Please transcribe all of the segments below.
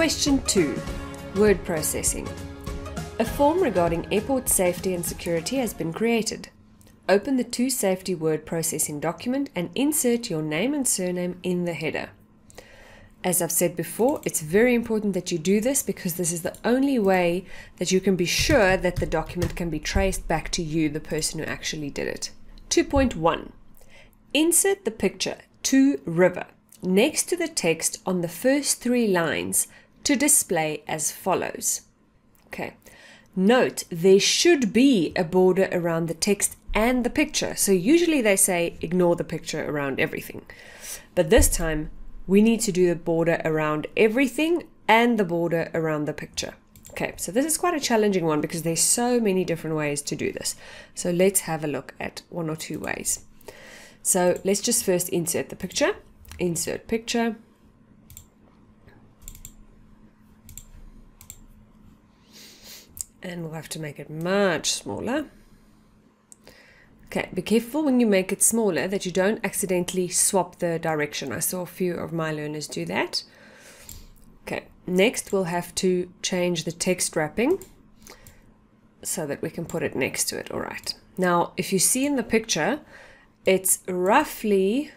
Question 2 Word Processing. A form regarding airport safety and security has been created. Open the to safety word processing document and insert your name and surname in the header. As I've said before, it's very important that you do this because this is the only way that you can be sure that the document can be traced back to you, the person who actually did it. 2.1 Insert the picture to river next to the text on the first three lines to display as follows. Okay. Note there should be a border around the text and the picture. So usually they say ignore the picture around everything. But this time we need to do the border around everything and the border around the picture. Okay, so this is quite a challenging one because there's so many different ways to do this. So let's have a look at one or two ways. So let's just first insert the picture. Insert picture. And we'll have to make it much smaller. Okay, be careful when you make it smaller that you don't accidentally swap the direction. I saw a few of my learners do that. Okay, next we'll have to change the text wrapping so that we can put it next to it. All right. Now, if you see in the picture, it's roughly,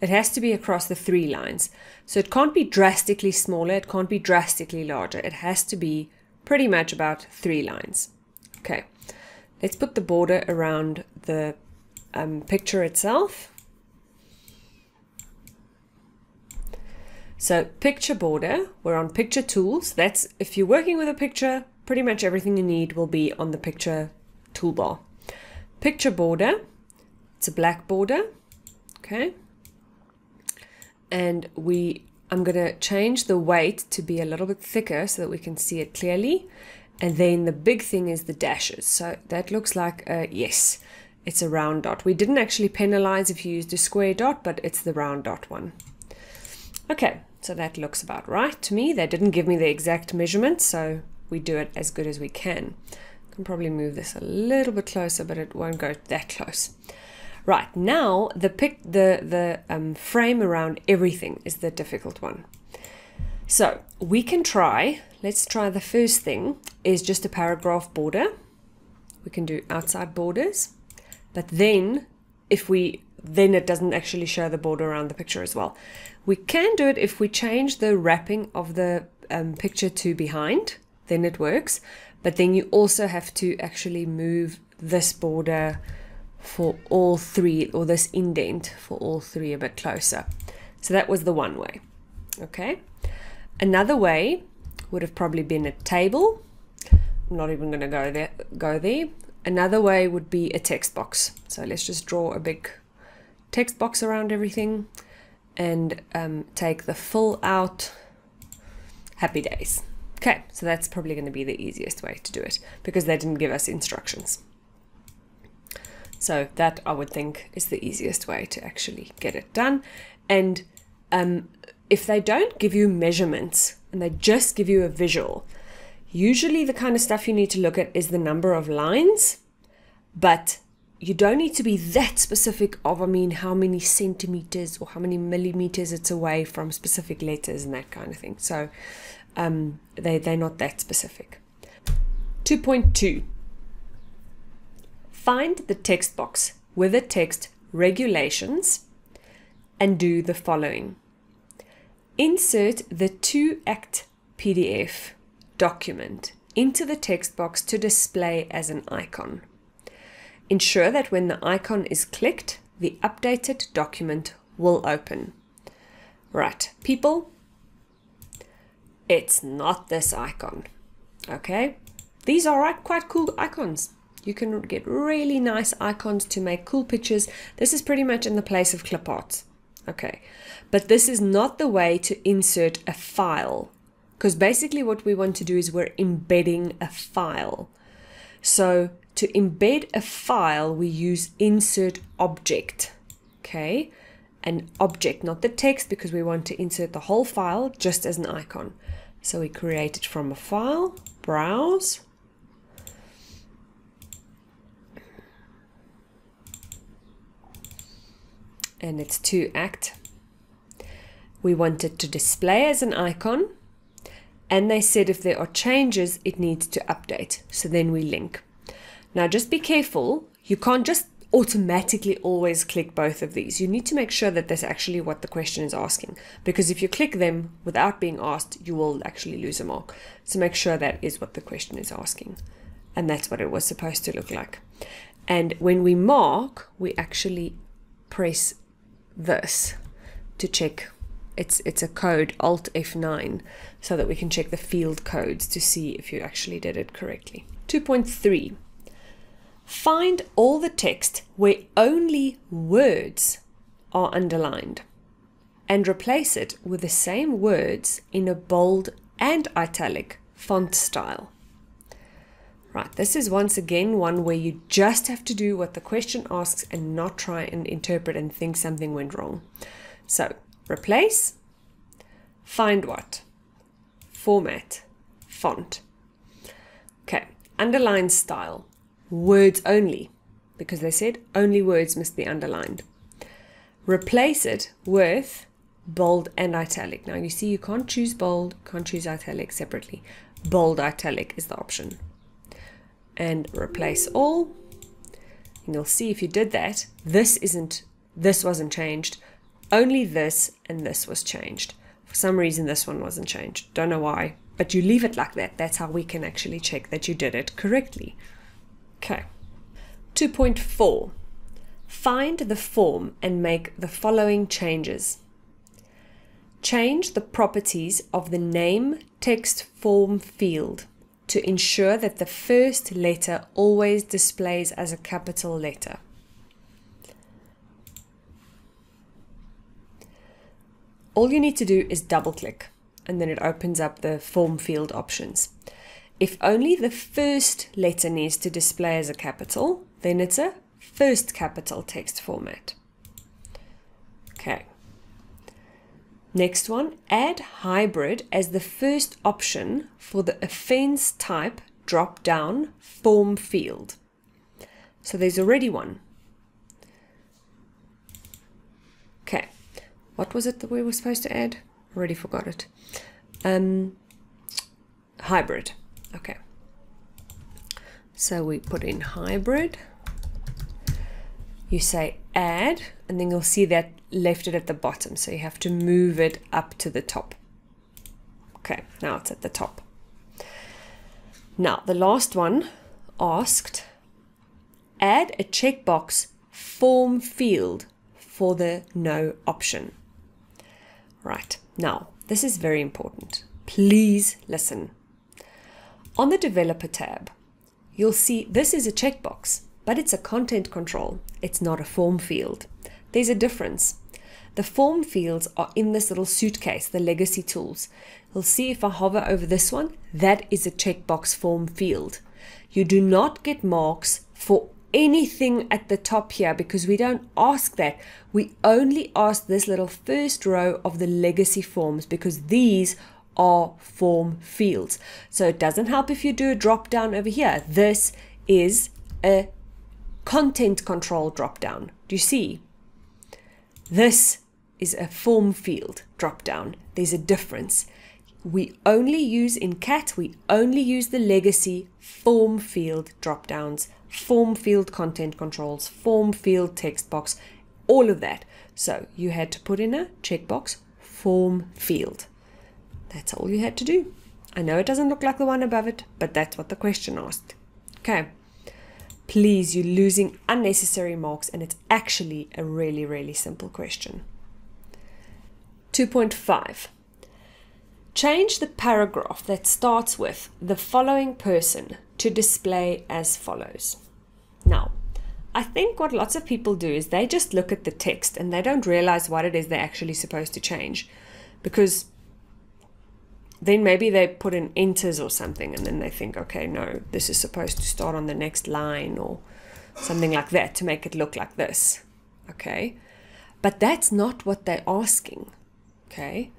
it has to be across the three lines. So it can't be drastically smaller, it can't be drastically larger. It has to be pretty much about three lines. Okay. Let's put the border around the um, picture itself. So picture border, we're on picture tools. That's if you're working with a picture, pretty much everything you need will be on the picture toolbar. Picture border, it's a black border, okay? And we, I'm gonna change the weight to be a little bit thicker so that we can see it clearly. And then the big thing is the dashes. So that looks like a yes, it's a round dot. We didn't actually penalize if you used a square dot, but it's the round dot one. Okay, so that looks about right to me. They didn't give me the exact measurement, so we do it as good as we can. I can probably move this a little bit closer, but it won't go that close. Right, now the pic the, the um, frame around everything is the difficult one. So we can try, let's try the first thing is just a paragraph border. We can do outside borders, but then if we, then it doesn't actually show the border around the picture as well. We can do it if we change the wrapping of the um, picture to behind, then it works. But then you also have to actually move this border for all three, or this indent for all three a bit closer. So that was the one way. Okay. Another way would have probably been a table. I'm not even going to go there. Go there. Another way would be a text box. So let's just draw a big text box around everything and um, take the full out happy days. Okay, so that's probably going to be the easiest way to do it because they didn't give us instructions. So that I would think is the easiest way to actually get it done. And um, if they don't give you measurements and they just give you a visual, usually the kind of stuff you need to look at is the number of lines, but you don't need to be that specific of, I mean, how many centimeters or how many millimeters it's away from specific letters and that kind of thing. So um, they, they're not that specific. 2.2 Find the text box with the text regulations and do the following. Insert the 2ACT PDF document into the text box to display as an icon. Ensure that when the icon is clicked, the updated document will open. Right, people, it's not this icon, okay? These are quite cool icons. You can get really nice icons to make cool pictures. This is pretty much in the place of clip art. Okay, but this is not the way to insert a file because basically what we want to do is we're embedding a file. So to embed a file, we use insert object. Okay, an object, not the text because we want to insert the whole file just as an icon. So we create it from a file, browse, and it's to act. We want it to display as an icon. and they said if there are changes, it needs to update. So then we link. Now just be careful. You can't just automatically always click both of these. You need to make sure that that's actually what the question is asking. Because if you click them without being asked, you will actually lose a mark. So make sure that is what the question is asking. And that's what it was supposed to look like. And when we mark, we actually press this to check it's it's a code alt F9 so that we can check the field codes to see if you actually did it correctly. 2.3 Find all the text where only words are underlined and replace it with the same words in a bold and italic font style. Right, this is once again one where you just have to do what the question asks and not try and interpret and think something went wrong. So replace, find what, format, font. Okay, underline style, words only, because they said only words must be underlined. Replace it with bold and italic. Now you see you can't choose bold, can't choose italic separately. Bold italic is the option. And replace all. And you'll see if you did that, this isn't, this wasn't changed. Only this and this was changed. For some reason, this one wasn't changed. Don't know why, but you leave it like that. That's how we can actually check that you did it correctly. Okay. 2.4. Find the form and make the following changes. Change the properties of the name text form field to ensure that the first letter always displays as a capital letter. all you need to do is double click and then it opens up the form field options. If only the first letter needs to display as a capital, then it's a first capital text format. Okay. Next one, add hybrid as the first option for the offense type drop down form field. So there's already one. Okay. What was it that we were supposed to add? Already forgot it. Um, hybrid. Okay. So we put in hybrid. You say add, and then you'll see that left it at the bottom. So you have to move it up to the top. Okay, now it's at the top. Now, the last one asked add a checkbox form field for the no option. Right, now, this is very important. Please listen. On the Developer tab, you'll see this is a checkbox, but it's a content control. It's not a form field. There's a difference. The form fields are in this little suitcase, the legacy tools. You'll see if I hover over this one, that is a checkbox form field. You do not get marks for anything at the top here because we don't ask that. We only ask this little first row of the legacy forms because these are form fields. So it doesn't help if you do a drop down over here. This is a content control drop down. Do you see? This is a form field drop down. There's a difference. We only use in CAT, we only use the legacy form field drop downs form field content controls, form field text box, all of that. So you had to put in a checkbox form field. That's all you had to do. I know it doesn't look like the one above it, but that's what the question asked. Okay. Please, you're losing unnecessary marks, and it's actually a really, really simple question. 2.5. Change the paragraph that starts with the following person to display as follows. Now, I think what lots of people do is they just look at the text and they don't realize what it is they're actually supposed to change because then maybe they put in enters or something and then they think, okay, no, this is supposed to start on the next line or something like that to make it look like this. Okay. But that's not what they're asking. Okay.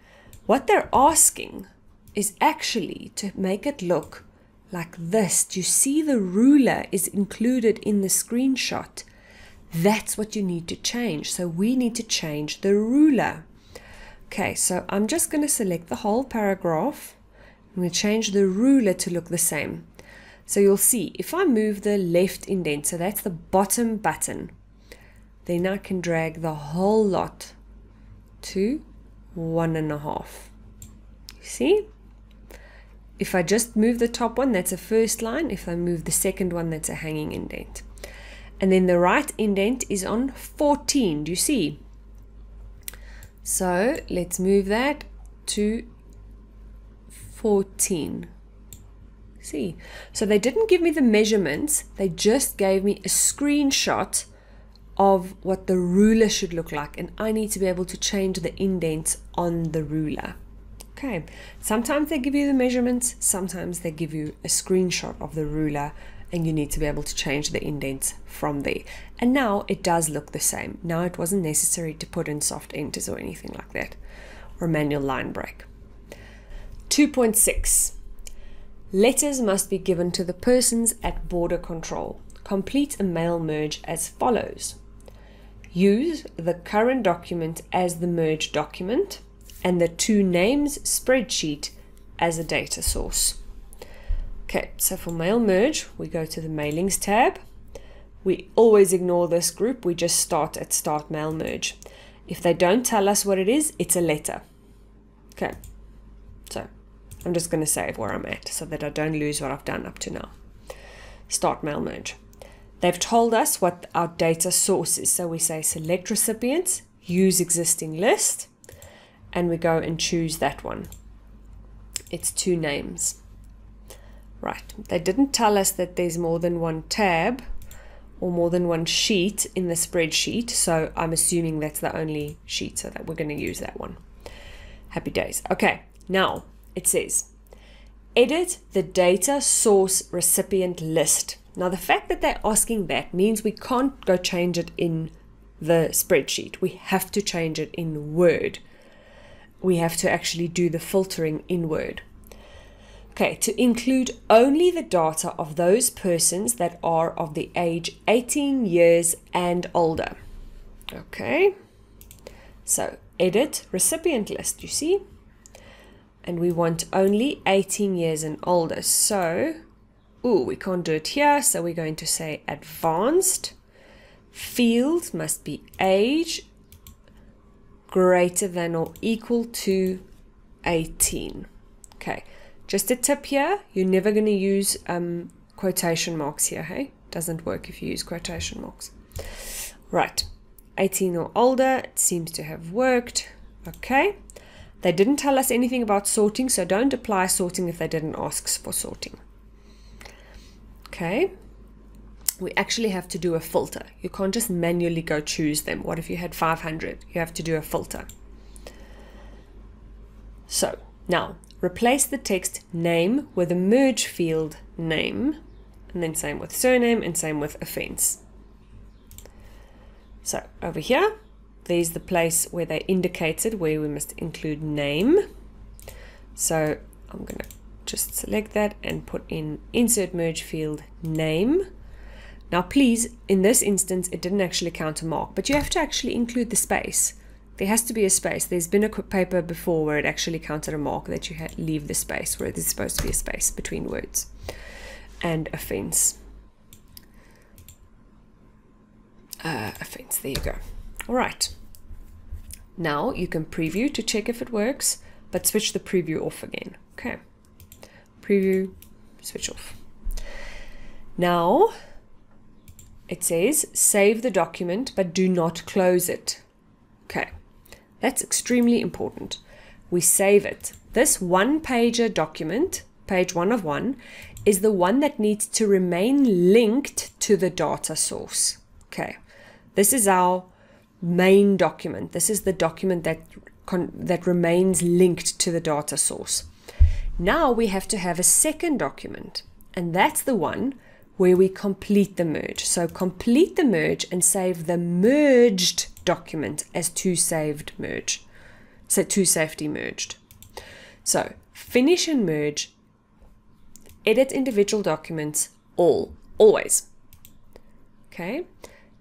What they're asking is actually to make it look like this. Do you see the ruler is included in the screenshot? That's what you need to change. So we need to change the ruler. Okay, so I'm just going to select the whole paragraph I'm going to change the ruler to look the same. So you'll see if I move the left indent, so that's the bottom button, then I can drag the whole lot to one and a half. You See? If I just move the top one, that's a first line. If I move the second one, that's a hanging indent. And then the right indent is on 14. Do you see? So let's move that to 14 see. So they didn't give me the measurements, they just gave me a screenshot of what the ruler should look like and I need to be able to change the indents on the ruler. Okay, sometimes they give you the measurements, sometimes they give you a screenshot of the ruler and you need to be able to change the indents from there. And now it does look the same. Now it wasn't necessary to put in soft enters or anything like that or manual line break. 2.6 Letters must be given to the persons at border control. Complete a mail merge as follows. Use the current document as the merge document and the two names spreadsheet as a data source. Okay, so for mail merge, we go to the mailings tab. We always ignore this group. We just start at start mail merge. If they don't tell us what it is, it's a letter. Okay, so I'm just going to save where I'm at so that I don't lose what I've done up to now. Start mail merge. They've told us what our data source is. So we say select recipients, use existing list, and we go and choose that one. It's two names. Right, they didn't tell us that there's more than one tab or more than one sheet in the spreadsheet, so I'm assuming that's the only sheet, so that we're going to use that one. Happy days. Okay, now it says, edit the data source recipient list. Now, the fact that they're asking that means we can't go change it in the spreadsheet. We have to change it in Word. We have to actually do the filtering in Word. Okay, to include only the data of those persons that are of the age 18 years and older. Okay, so edit recipient list, you see? and we want only 18 years and older. So, oh, we can't do it here, so we're going to say advanced. Field must be age greater than or equal to 18. Okay, just a tip here, you're never going to use um, quotation marks here, hey? Doesn't work if you use quotation marks. Right, 18 or older, it seems to have worked. Okay, they didn't tell us anything about sorting, so don't apply sorting if they didn't ask for sorting. Okay. We actually have to do a filter. You can't just manually go choose them. What if you had 500? You have to do a filter. So now replace the text name with a merge field name, and then same with surname and same with offense. So over here, there's the place where they indicated where we must include name. So I'm going to just select that and put in insert merge field name. Now please, in this instance, it didn't actually count a mark, but you have to actually include the space. There has to be a space. There's been a paper before where it actually counted a mark that you had leave the space, where there's supposed to be a space between words. And offense. Uh, offense, there you go. All right. Now you can preview to check if it works, but switch the preview off again. Okay. Preview, switch off. Now it says save the document, but do not close it. Okay. That's extremely important. We save it. This one pager document, page one of one, is the one that needs to remain linked to the data source. Okay. This is our main document. This is the document that, that remains linked to the data source. Now we have to have a second document, and that's the one where we complete the merge. So complete the merge and save the merged document as to saved merge. So to safety merged. So finish and merge, edit individual documents, all, always. Okay.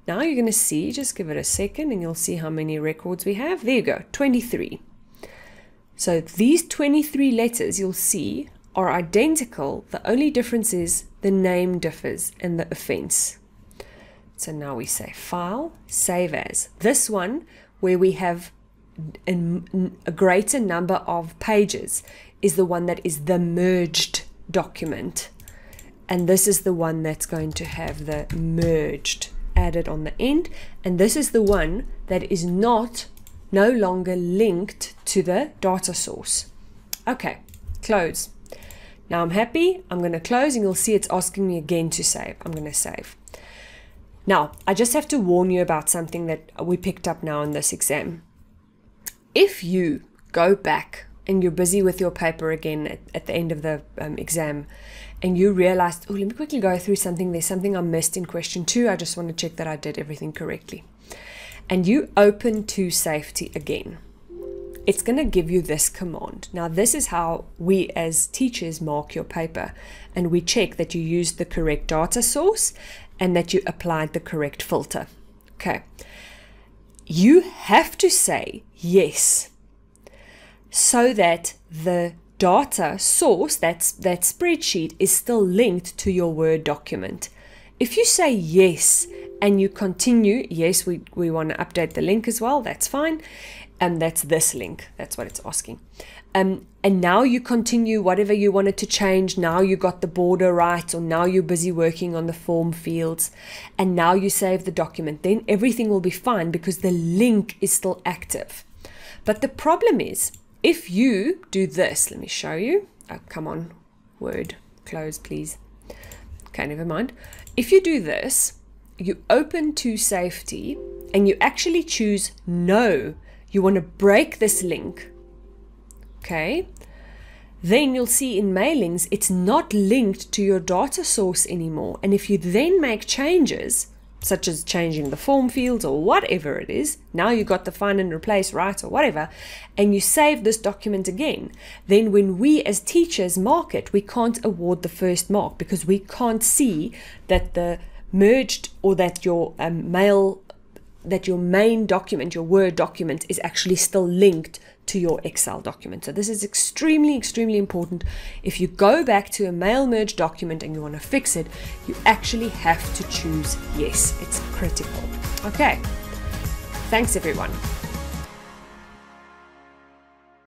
Now you're going to see, just give it a second and you'll see how many records we have. There you go, 23. So these 23 letters you'll see are identical. The only difference is the name differs and the offense. So now we say File, Save As. This one, where we have a greater number of pages, is the one that is the merged document. And this is the one that's going to have the merged added on the end. And this is the one that is not no longer linked to the data source. Okay, close. Now I'm happy. I'm going to close and you'll see it's asking me again to save. I'm going to save. Now, I just have to warn you about something that we picked up now in this exam. If you go back and you're busy with your paper again at, at the end of the um, exam and you realized, oh, let me quickly go through something. There's something I missed in question two. I just want to check that I did everything correctly. And you open to safety again. It's going to give you this command. Now, this is how we as teachers mark your paper and we check that you used the correct data source and that you applied the correct filter. Okay. You have to say yes so that the data source, that's that spreadsheet, is still linked to your Word document. If you say yes and you continue, yes, we, we want to update the link as well, that's fine. And that's this link, that's what it's asking. Um, and now you continue whatever you wanted to change. Now you got the border right, or now you're busy working on the form fields, and now you save the document. Then everything will be fine because the link is still active. But the problem is, if you do this, let me show you. Oh, come on, Word, close, please. Okay, never mind. If you do this, you open to safety and you actually choose no. You want to break this link. Okay. Then you'll see in mailings, it's not linked to your data source anymore. And if you then make changes, such as changing the form fields or whatever it is, now you've got the find and replace right or whatever, and you save this document again, then when we as teachers mark it, we can't award the first mark because we can't see that the merged or that your um, mail that your main document, your Word document, is actually still linked to your Excel document. So this is extremely, extremely important. If you go back to a mail merge document and you want to fix it, you actually have to choose yes. It's critical. Okay. Thanks everyone.